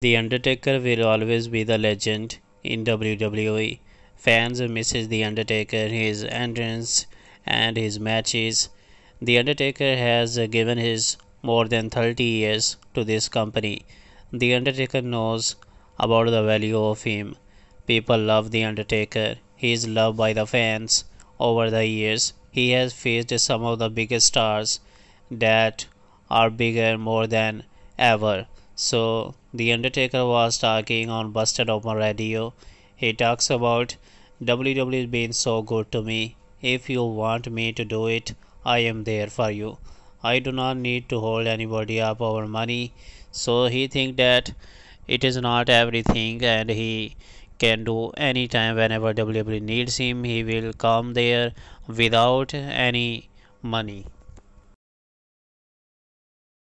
The Undertaker will always be the legend in WWE. Fans misses The Undertaker, his entrance and his matches. The Undertaker has given his more than 30 years to this company. The Undertaker knows about the value of him. People love The Undertaker. He is loved by the fans. Over the years, he has faced some of the biggest stars that are bigger more than ever. So the Undertaker was talking on Busted Open Radio. He talks about WWE being so good to me. If you want me to do it, I am there for you. I do not need to hold anybody up over money. So he think that it is not everything and he can do anytime whenever WWE needs him he will come there without any money